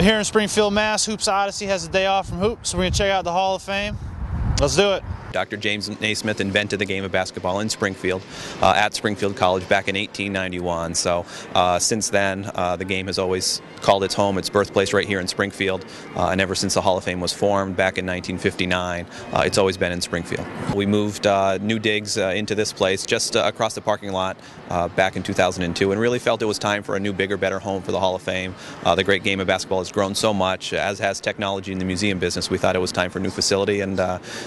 Here in Springfield, Mass, Hoops Odyssey has a day off from hoops, so we're going to check out the Hall of Fame. Let's do it. Dr. James Naismith invented the game of basketball in Springfield uh, at Springfield College back in 1891. So uh, since then, uh, the game has always called its home, its birthplace right here in Springfield. Uh, and ever since the Hall of Fame was formed back in 1959, uh, it's always been in Springfield. We moved uh, new digs into this place just across the parking lot back in 2002 and really felt it was time for a new, bigger, better home for the Hall of Fame. the great game of basketball has grown so much, as has technology in the museum business. We thought it was time for a new facility, and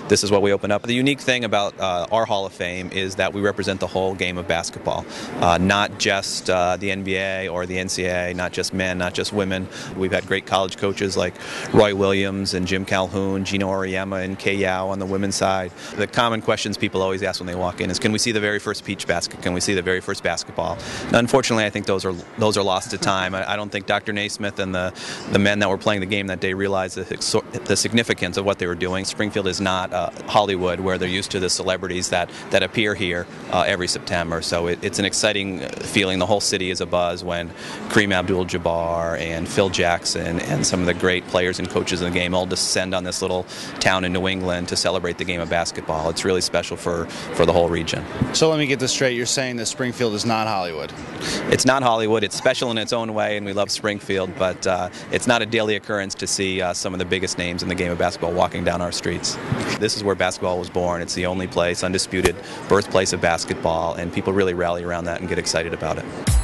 this is what we opened up. The unique thing about uh, our Hall of Fame is that we represent the whole game of basketball, uh, not just uh, the NBA or the NCAA, not just men, not just women. We've had great college coaches like Roy Williams and Jim Calhoun, Geno Auriemma, and Kay Yow on the women's side. The common questions people always ask when they walk in is, can we see the very first peach basket? Can we see the very first basketball? Unfortunately, I think those are those are lost to time. I, I don't think Dr. Naismith and the the men that were playing the game that day realized the, the significance of what they were doing. Springfield is not uh, Hollywood where they're used to the celebrities that, that appear here uh, every September. So it, it's an exciting uh, feeling. The whole city is a buzz when Kareem Abdul-Jabbar and Phil Jackson and some of the great players and coaches in the game all descend on this little town in New England to celebrate the game of basketball. It's really special for, for the whole region. So let me get this straight. You're saying that Springfield is not Hollywood? It's not Hollywood. It's special in its own way, and we love Springfield, but uh, it's not a daily occurrence to see uh, some of the biggest names in the game of basketball walking down our streets. This is where basketball was born. It's the only place, undisputed birthplace of basketball, and people really rally around that and get excited about it.